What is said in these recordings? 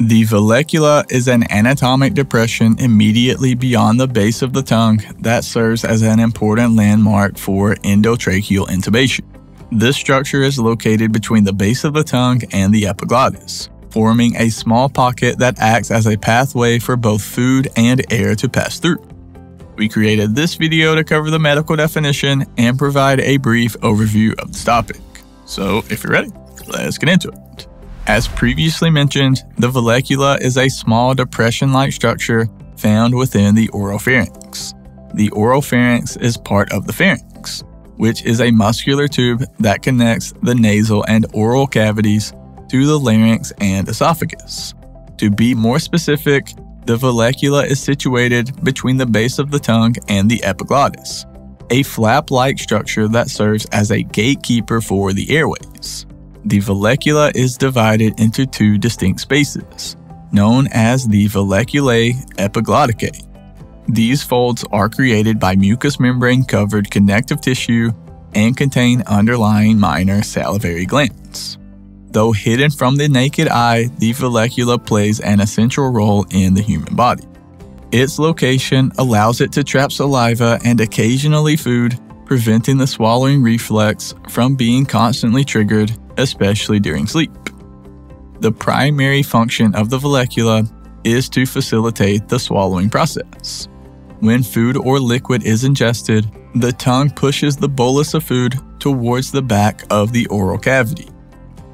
The vallecula is an anatomic depression immediately beyond the base of the tongue that serves as an important landmark for endotracheal intubation. This structure is located between the base of the tongue and the epiglottis, forming a small pocket that acts as a pathway for both food and air to pass through. We created this video to cover the medical definition and provide a brief overview of this topic. So, if you're ready, let's get into it. As previously mentioned, the vallecula is a small depression-like structure found within the oropharynx. The oropharynx is part of the pharynx, which is a muscular tube that connects the nasal and oral cavities to the larynx and esophagus. To be more specific, the vallecula is situated between the base of the tongue and the epiglottis, a flap-like structure that serves as a gatekeeper for the airways. The vallecula is divided into two distinct spaces, known as the valleculae epiglotticae. These folds are created by mucous membrane covered connective tissue and contain underlying minor salivary glands. Though hidden from the naked eye, the vallecula plays an essential role in the human body. Its location allows it to trap saliva and occasionally food, preventing the swallowing reflex from being constantly triggered especially during sleep. The primary function of the vallecula is to facilitate the swallowing process. When food or liquid is ingested, the tongue pushes the bolus of food towards the back of the oral cavity.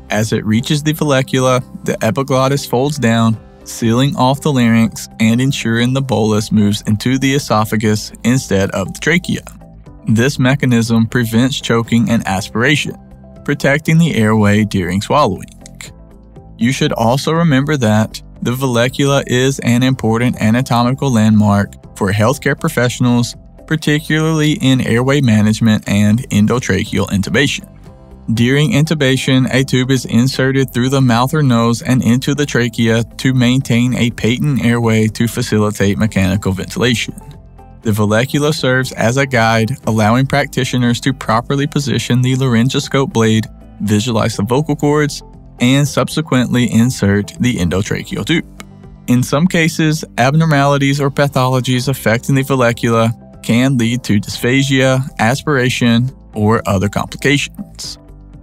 As it reaches the vallecula, the epiglottis folds down, sealing off the larynx and ensuring the bolus moves into the esophagus instead of the trachea. This mechanism prevents choking and aspiration protecting the airway during swallowing. You should also remember that the vallecula is an important anatomical landmark for healthcare professionals, particularly in airway management and endotracheal intubation. During intubation, a tube is inserted through the mouth or nose and into the trachea to maintain a patent airway to facilitate mechanical ventilation. The vallecula serves as a guide, allowing practitioners to properly position the laryngoscope blade, visualize the vocal cords, and subsequently insert the endotracheal tube. In some cases, abnormalities or pathologies affecting the vallecula can lead to dysphagia, aspiration, or other complications.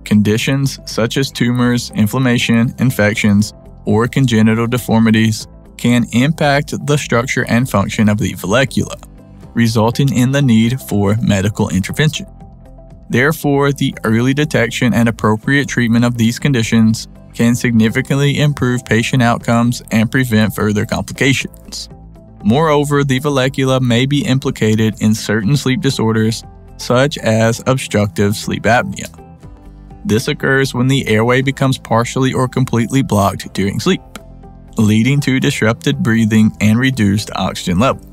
Conditions such as tumors, inflammation, infections, or congenital deformities can impact the structure and function of the vallecula resulting in the need for medical intervention. Therefore, the early detection and appropriate treatment of these conditions can significantly improve patient outcomes and prevent further complications. Moreover, the vallecula may be implicated in certain sleep disorders, such as obstructive sleep apnea. This occurs when the airway becomes partially or completely blocked during sleep, leading to disrupted breathing and reduced oxygen levels.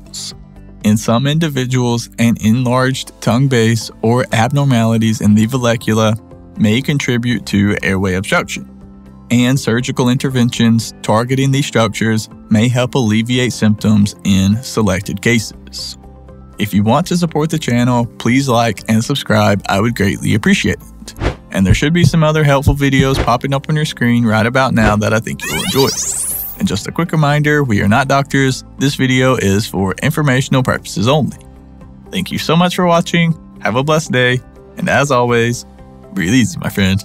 In some individuals, an enlarged tongue base or abnormalities in the vallecula may contribute to airway obstruction, and surgical interventions targeting these structures may help alleviate symptoms in selected cases. If you want to support the channel, please like and subscribe, I would greatly appreciate it. And there should be some other helpful videos popping up on your screen right about now that I think you'll enjoy. And just a quick reminder, we are not doctors. This video is for informational purposes only. Thank you so much for watching. Have a blessed day. And as always, breathe easy, my friend.